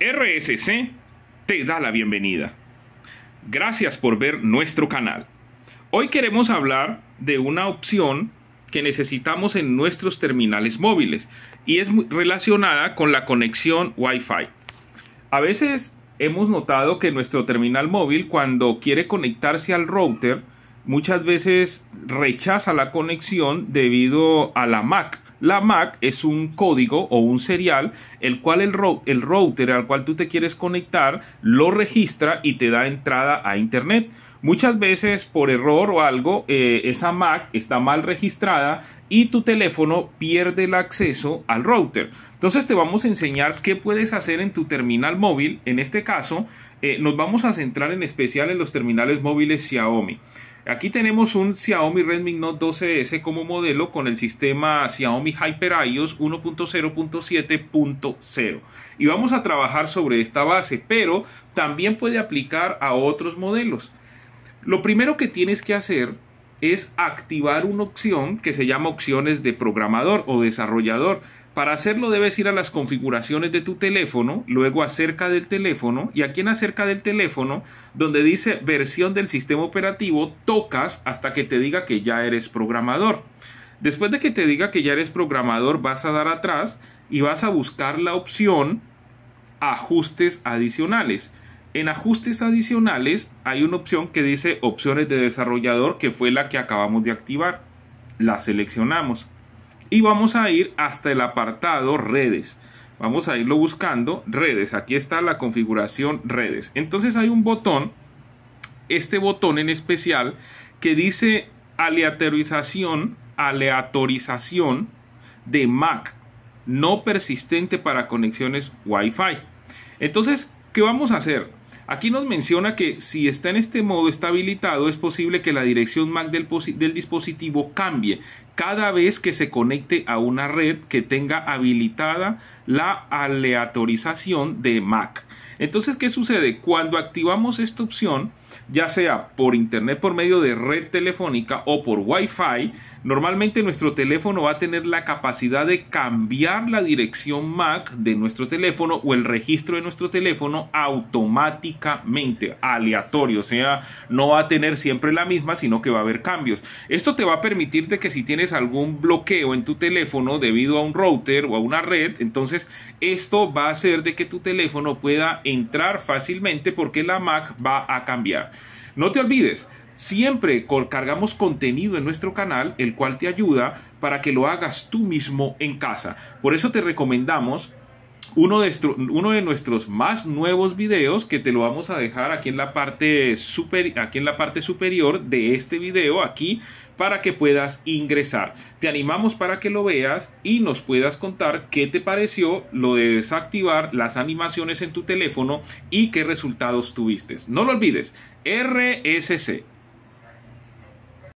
RSC te da la bienvenida. Gracias por ver nuestro canal. Hoy queremos hablar de una opción que necesitamos en nuestros terminales móviles y es relacionada con la conexión Wi-Fi. A veces hemos notado que nuestro terminal móvil cuando quiere conectarse al router muchas veces rechaza la conexión debido a la MAC la MAC es un código o un serial, el cual el, el router al cual tú te quieres conectar lo registra y te da entrada a Internet. Muchas veces por error o algo, eh, esa MAC está mal registrada y tu teléfono pierde el acceso al router. Entonces te vamos a enseñar qué puedes hacer en tu terminal móvil. En este caso, eh, nos vamos a centrar en especial en los terminales móviles Xiaomi. Aquí tenemos un Xiaomi Redmi Note 12S como modelo con el sistema Xiaomi Hyper iOS 1.0.7.0 y vamos a trabajar sobre esta base, pero también puede aplicar a otros modelos. Lo primero que tienes que hacer es activar una opción que se llama opciones de programador o desarrollador. Para hacerlo debes ir a las configuraciones de tu teléfono, luego acerca del teléfono y aquí en acerca del teléfono, donde dice versión del sistema operativo, tocas hasta que te diga que ya eres programador. Después de que te diga que ya eres programador, vas a dar atrás y vas a buscar la opción ajustes adicionales. En ajustes adicionales hay una opción que dice opciones de desarrollador que fue la que acabamos de activar. La seleccionamos y vamos a ir hasta el apartado redes. Vamos a irlo buscando redes. Aquí está la configuración redes. Entonces hay un botón, este botón en especial, que dice aleatorización, aleatorización de MAC no persistente para conexiones Wi-Fi. Entonces, ¿qué vamos a hacer? Aquí nos menciona que si está en este modo está habilitado, es posible que la dirección MAC del, del, dispositivo cambie cada vez que se conecte a una red que tenga habilitada la aleatorización de MAC. Entonces, ¿qué sucede? Cuando activamos esta opción, ya sea por internet por medio de red telefónica o por Wi-Fi, normalmente nuestro teléfono va a tener la capacidad de cambiar la dirección MAC de nuestro teléfono o el registro de nuestro teléfono automáticamente, aleatorio, o sea, no va a tener siempre la misma, sino que va a haber cambios. Esto te va a permitir de que si tienes algún bloqueo en tu teléfono debido a un router o a una red, entonces esto va a hacer de que tu teléfono pueda entrar fácilmente porque la MAC va a cambiar. No te olvides, siempre cargamos contenido en nuestro canal, el cual te ayuda para que lo hagas tú mismo en casa. Por eso te recomendamos uno de, uno de, nuestros más nuevos videos que te lo vamos a dejar aquí en la parte super, aquí en la parte superior de este video aquí para que puedas ingresar. Te animamos para que lo veas y nos puedas contar qué te pareció lo de desactivar las animaciones en tu teléfono y qué resultados tuviste. No lo olvides, RSC